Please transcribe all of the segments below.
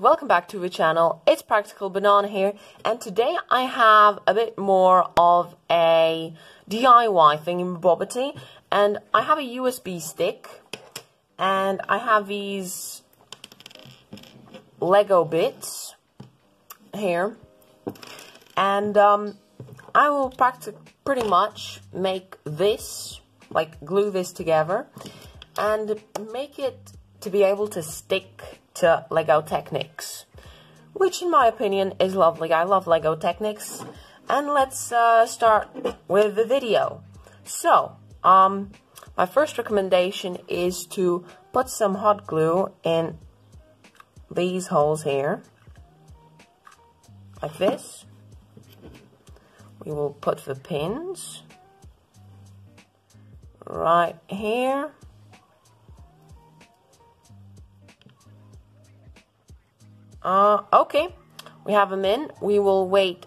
welcome back to the channel. It's Practical Banana here, and today I have a bit more of a DIY thing in thingamabobbity, and I have a USB stick, and I have these Lego bits here, and um, I will pretty much make this, like glue this together, and make it to be able to stick to Lego Technics, which in my opinion is lovely. I love Lego Technics. And let's uh, start with the video. So, um, my first recommendation is to put some hot glue in these holes here, like this. We will put the pins right here. Uh, okay, we have them in. We will wait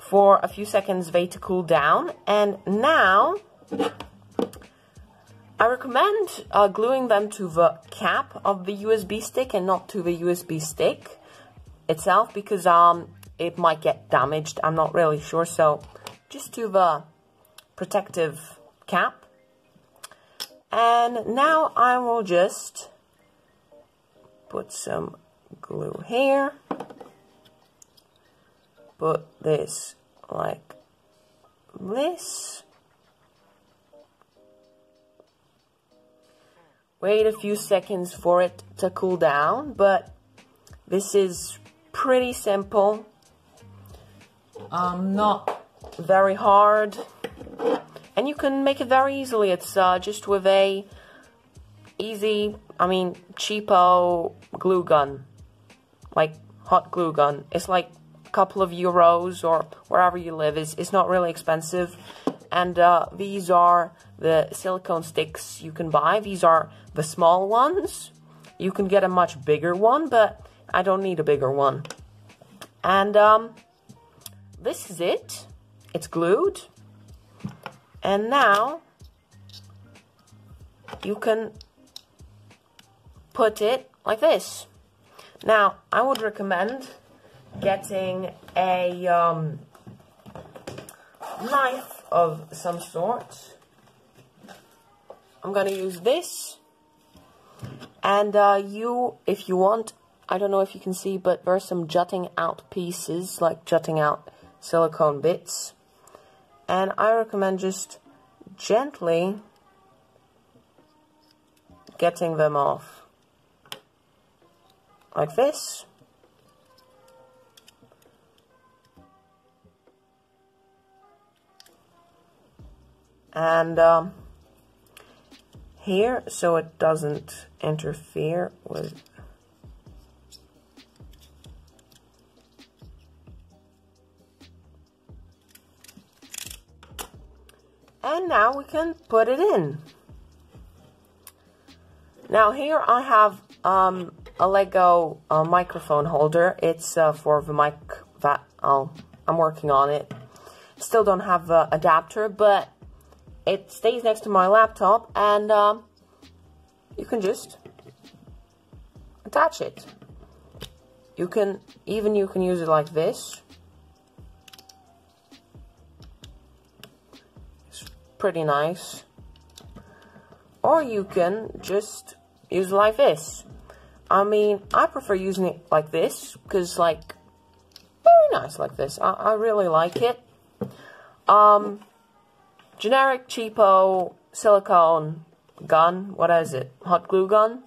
for a few seconds they to cool down. And now, I recommend uh, gluing them to the cap of the USB stick and not to the USB stick itself because um, it might get damaged. I'm not really sure. So just to the protective cap. And now I will just put some glue here. Put this like this. Wait a few seconds for it to cool down, but this is pretty simple. Um, not very hard. And you can make it very easily. It's uh, just with a easy, I mean, cheapo glue gun like hot glue gun. It's like a couple of euros or wherever you live. It's, it's not really expensive. And uh, these are the silicone sticks you can buy. These are the small ones. You can get a much bigger one, but I don't need a bigger one. And um, this is it. It's glued. And now you can put it like this. Now, I would recommend getting a um, knife of some sort. I'm going to use this. And uh, you, if you want, I don't know if you can see, but there are some jutting out pieces, like jutting out silicone bits. And I recommend just gently getting them off like this. And um, here, so it doesn't interfere with And now we can put it in. Now here I have um, a Lego uh, microphone holder. It's uh, for the mic that oh, I'm working on it. Still don't have the adapter, but it stays next to my laptop and um, you can just attach it. You can, even you can use it like this. It's pretty nice. Or you can just use it like this. I mean, I prefer using it like this, because, like, very nice like this. I, I really like it. Um, generic, cheapo, silicone gun. What is it? Hot glue gun.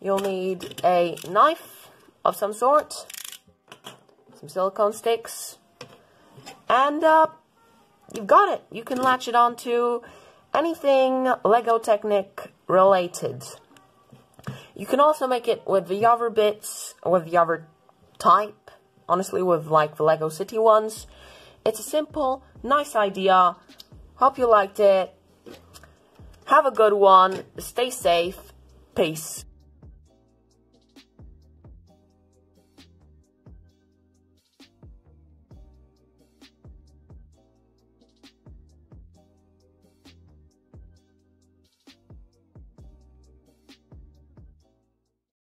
You'll need a knife of some sort, some silicone sticks, and uh, you've got it. You can latch it onto anything Lego Technic related. You can also make it with the other bits, with the other type, honestly, with like the Lego City ones. It's a simple, nice idea. Hope you liked it. Have a good one. Stay safe. Peace.